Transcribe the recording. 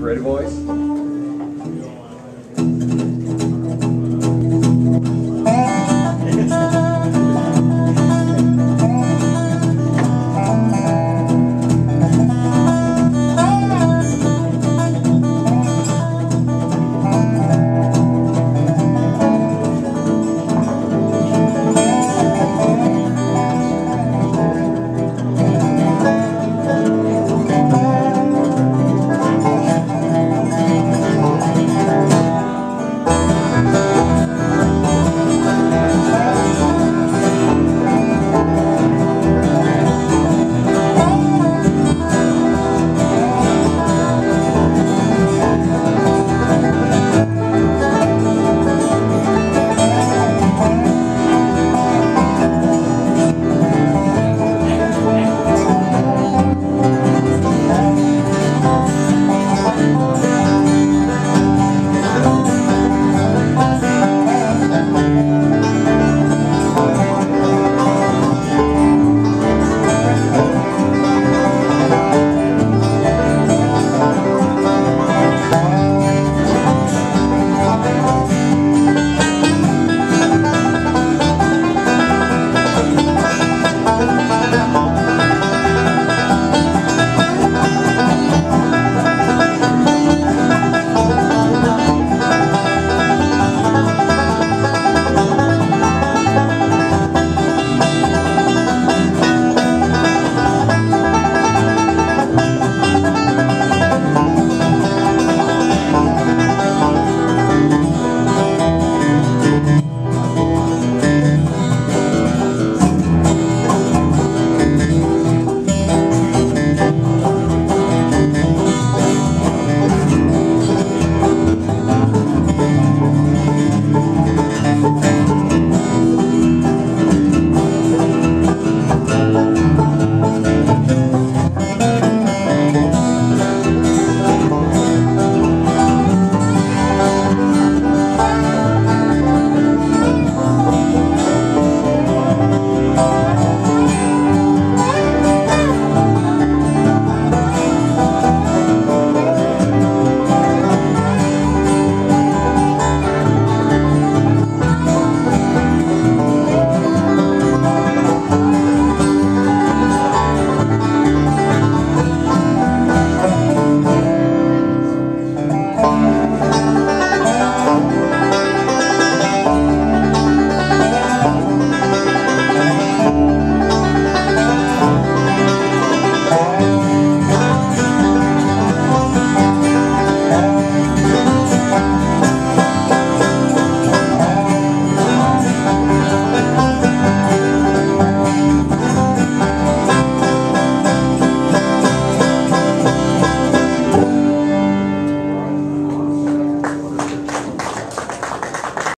Red voice.